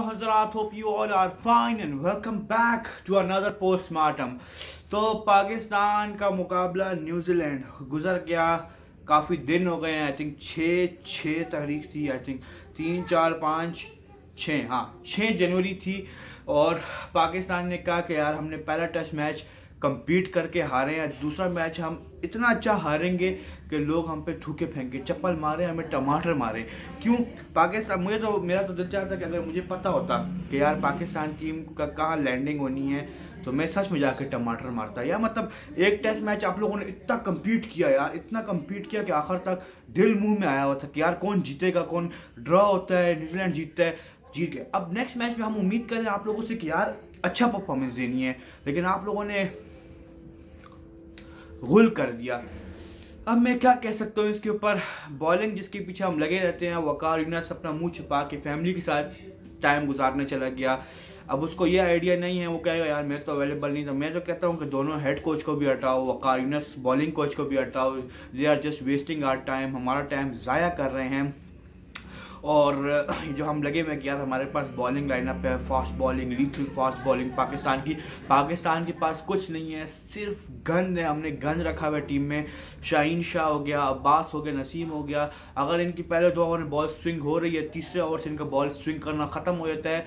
हजरात hope you all are fine and welcome back to another postmortem तो पाकिस्तान का मुकाबला न्यूजीलैंड गुजर गया। काफ़ी दिन हो गए हैं। आई थिंक छः छः तारीख थी आई थिंक तीन, चार, पाँच छः हाँ छः जनवरी थी। और पाकिस्तान ने कहा कि यार हमने पहला टेस्ट मैच compete करके हारे हैं। दूसरा मैच हम इतना अच्छा हारेंगे कि लोग हम पे थूके फेंके, चप्पल मारे, हमें टमाटर मारे। क्यों? पाकिस्तान, मुझे तो मेरा तो दिल चाहता कि अगर मुझे पता होता कि यार पाकिस्तान टीम का कहाँ लैंडिंग होनी है तो मैं सच में जाके टमाटर मारता। यार मतलब एक टेस्ट मैच आप लोगों ने इतना कम्पीट किया यार, इतना कम्पीट किया कि आखिर तक दिल मुँह में आया हुआ था कि यार कौन जीतेगा, कौन ड्रॉ होता है, न्यूजीलैंड जीतता है, जीत गए अब नेक्स्ट मैच में हम उम्मीद करें आप लोगों से कि यार अच्छा परफॉर्मेंस देनी है। लेकिन आप लोगों ने गुल कर दिया। अब मैं क्या कह सकता हूँ इसके ऊपर? बॉलिंग जिसके पीछे हम लगे रहते हैं वकार यूनस अपना मुँह छुपा के फैमिली के साथ टाइम गुजारने चला गया। अब उसको ये आइडिया नहीं है, वो कहेगा, यार, मैं तो अवेलेबल नहीं था। मैं तो कहता हूँ कि दोनों हेड कोच को भी हटाओ वकार यूनस बॉलिंग कोच को भी हटाओ। They are just wasting our time हमारा टाइम ज़ाया कर रहे हैं। और, जो हम लगे हुए यार हमारे पास बॉलिंग लाइनअप है fast bowling lethal fast bowling Pakistan की, पाकिस्तान के पास कुछ नहीं है, सिर्फ़ गंद है, हमने गंद रखा हुआ टीम में। शाहीन शाह हो गया, अब्बास हो गया, नसीम हो गया, अगर इनकी पहले दो ओवर में बॉल स्विंग हो रही है, तीसरे ओवर से इनका बॉल स्विंग करना ख़त्म हो जाता है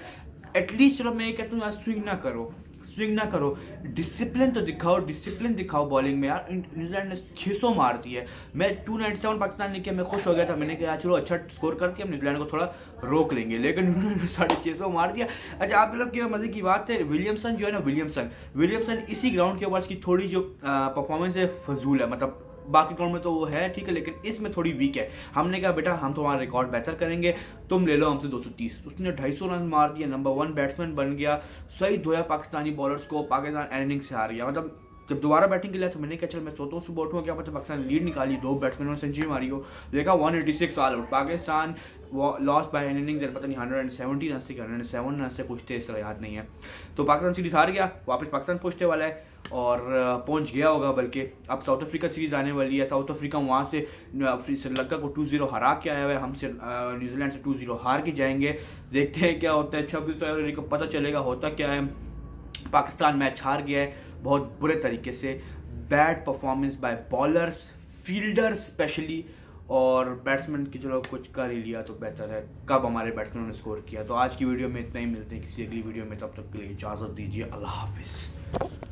एटलीस्ट चलो मैं ये कहता हूँ, यार स्विंग ना करो। स्विंग ना करो। डिसिप्लिन तो दिखाओ डिसिप्लिन दिखाओ बॉलिंग में यार। न्यूजीलैंड ने 600 मार दी है। मैं 297 पाकिस्तान ने किया, मैं खुश हो गया था। मैंने कहा चलो अच्छा स्कोर कर दिया न्यूजीलैंड को थोड़ा रोक लेंगे। लेकिन न्यूजीलैंड ने साढ़े छः सौ मार दिया। अच्छा आप लोग की मज़े की बात है विलियमसन जो है ना विलियमसन विलियमसन इसी ग्राउंड के ऊपर इसकी थोड़ी जो परफॉर्मेंस है, फजूल है। मतलब बाकी ग्राउंड में तो वो है, ठीक है, लेकिन इसमें थोड़ी वीक है। हमने कहा, बेटा, हम तुम्हारा रिकॉर्ड बेहतर करेंगे। तुम ले लो हमसे 230 उसने 250 रन मार दिया नंबर वन बैट्समैन बन गया। सही धोया पाकिस्तानी बॉलर्स को, पाकिस्तान इनिंग से हार गया। मतलब जब दोबारा बैटिंग के लिए तो मैंने कहा, चल, मैं सोता हूँ, सुबह उठूँ क्या पता पाकिस्तान लीड निकाली, दो बैट्समैनों ने सेंचुरी मारी हो। देखा one eighty six all out Pakistan loss by innings पता नहीं हंड्रेड एंड सेवेंटी रन से हंड्रेड एंड सेवन रन से कुछ थे, इस तरह याद नहीं है। तो पाकिस्तान सीरीज़ हार गया, वापस पाकिस्तान पहुँचने वाला है। और पहुँच गया होगा बल्कि। अब साउथ अफ्रीका सीरीज़ आने वाली है। साउथ अफ्रीका वहाँ से श्रीलंका को टू ज़ीरो हरा के आया हुआ है। हमसे न्यूजीलैंड से टू ज़ीरो हार के जाएँगे। देखते हैं क्या होता है। छब्बीस फरवरी को पता चलेगा होता क्या है। पाकिस्तान मैच हार गया है बहुत बुरे तरीके से। Bad performance by bowlers fielder specially और बैट्समैन की चलो कुछ कर ही लिया तो बेहतर है। कब हमारे बैट्समैनों ने स्कोर किया। तो आज की वीडियो में इतना ही। मिलते हैं किसी अगली वीडियो में। तब तक के लिए इजाज़त दीजिए। अल्लाह हाफिज़।